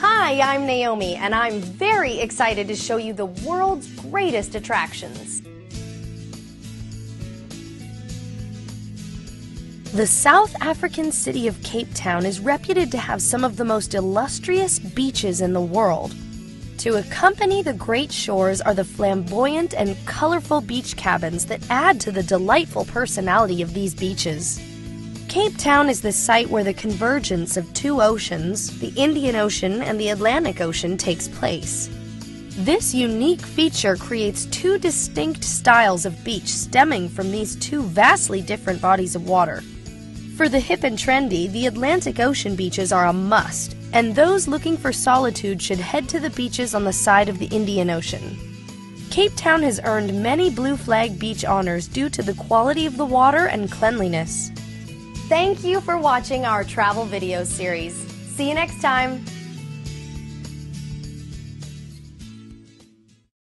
Hi, I'm Naomi, and I'm very excited to show you the world's greatest attractions. The South African city of Cape Town is reputed to have some of the most illustrious beaches in the world. To accompany the great shores are the flamboyant and colorful beach cabins that add to the delightful personality of these beaches. Cape Town is the site where the convergence of two oceans, the Indian Ocean and the Atlantic Ocean, takes place. This unique feature creates two distinct styles of beach stemming from these two vastly different bodies of water. For the hip and trendy, the Atlantic Ocean beaches are a must, and those looking for solitude should head to the beaches on the side of the Indian Ocean. Cape Town has earned many Blue Flag beach honors due to the quality of the water and cleanliness. Thank you for watching our travel video series. See you next time.